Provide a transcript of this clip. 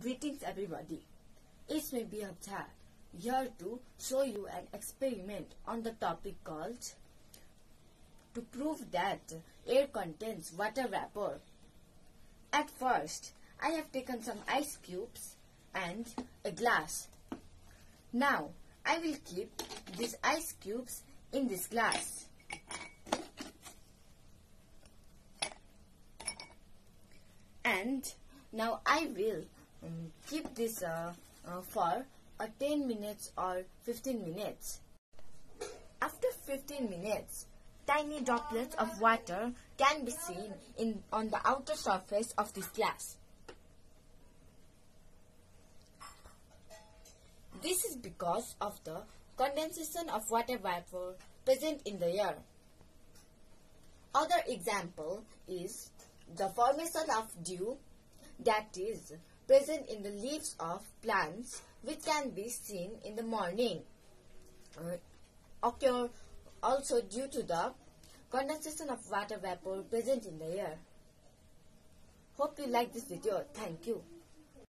Greetings everybody. It's me Bihav Jha here to show you an experiment on the topic called to prove that air contains water vapor. At first, I have taken some ice cubes and a glass. Now, I will keep these ice cubes in this glass. And now I will um, keep this uh, uh, for uh, 10 minutes or 15 minutes. After 15 minutes, tiny droplets of water can be seen in, on the outer surface of this glass. This is because of the condensation of water vapor present in the air. Other example is the formation of dew that is present in the leaves of plants which can be seen in the morning uh, occur also due to the condensation of water vapor present in the air. Hope you like this video. Thank you.